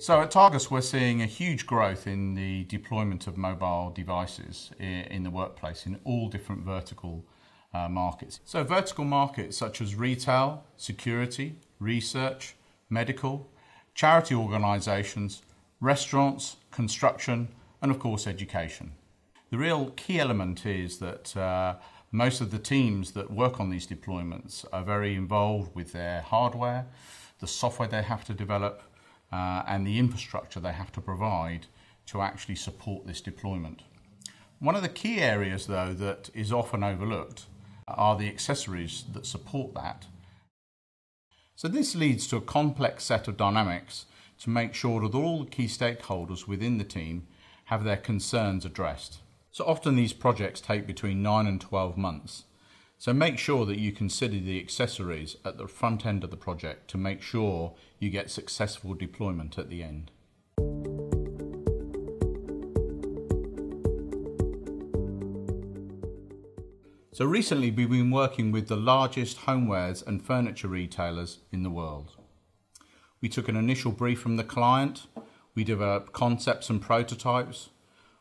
So at Targus, we're seeing a huge growth in the deployment of mobile devices in the workplace in all different vertical uh, markets. So vertical markets such as retail, security, research, medical, charity organisations, restaurants, construction, and of course education. The real key element is that uh, most of the teams that work on these deployments are very involved with their hardware, the software they have to develop, Uh, and the infrastructure they have to provide to actually support this deployment. One of the key areas, though, that is often overlooked are the accessories that support that. So this leads to a complex set of dynamics to make sure that all the key stakeholders within the team have their concerns addressed. So often these projects take between 9 and 12 months. So make sure that you consider the accessories at the front end of the project to make sure you get successful deployment at the end. So recently we've been working with the largest homewares and furniture retailers in the world. We took an initial brief from the client, we developed concepts and prototypes,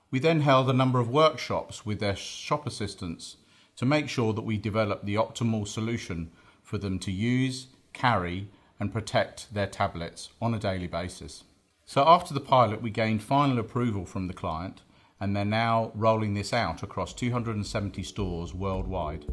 we then held a number of workshops with their shop assistants to make sure that we develop the optimal solution for them to use, carry and protect their tablets on a daily basis. So after the pilot we gained final approval from the client and they're now rolling this out across 270 stores worldwide.